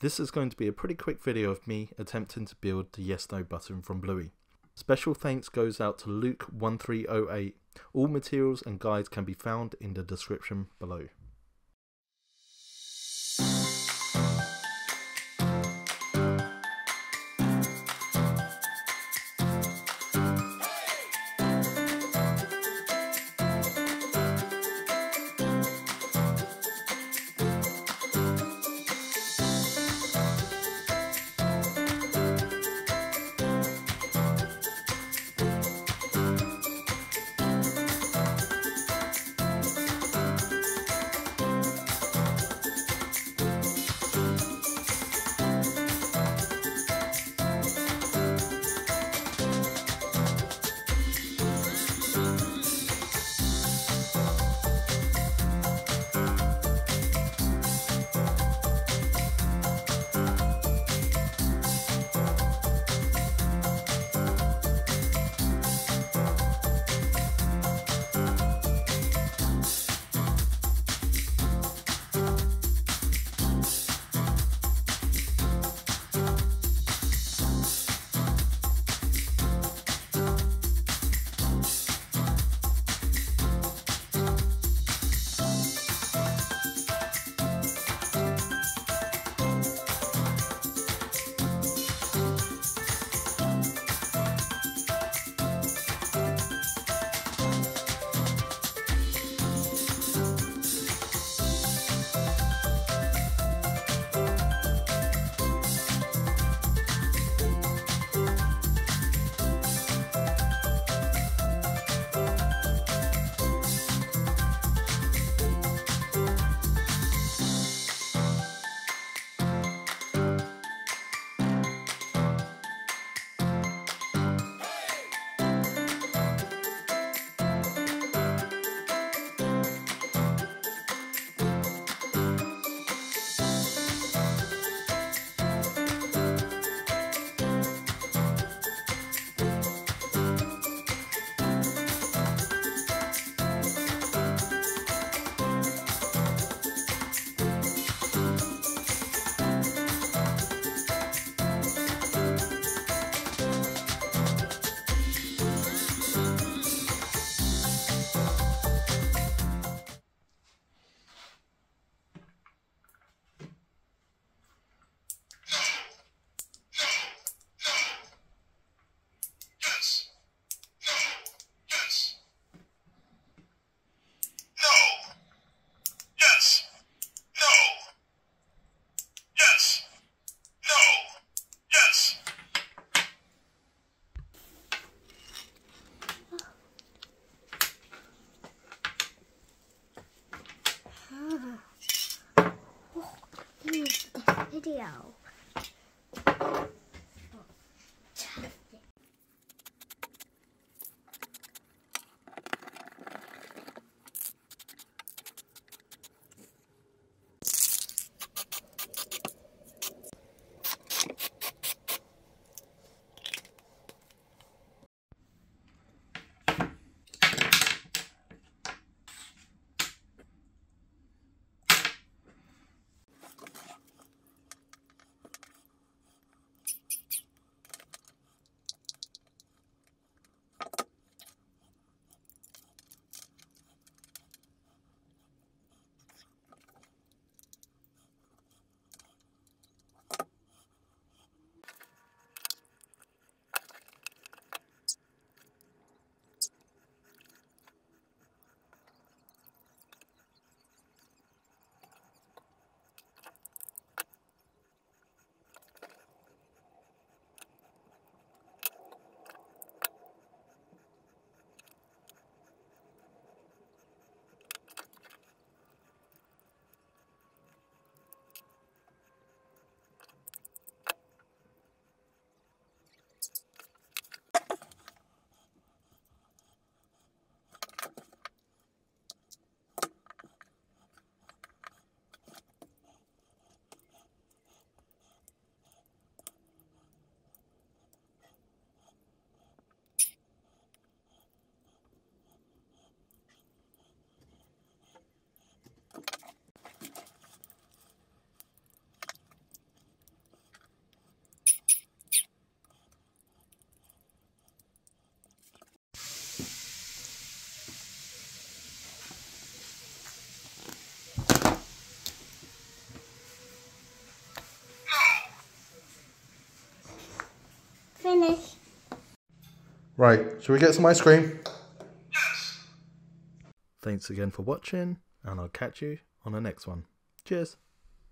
This is going to be a pretty quick video of me attempting to build the yes no button from Bluey. Special thanks goes out to Luke1308. All materials and guides can be found in the description below. The finish. Right, shall we get some ice cream? Yes! Thanks again for watching, and I'll catch you on the next one. Cheers!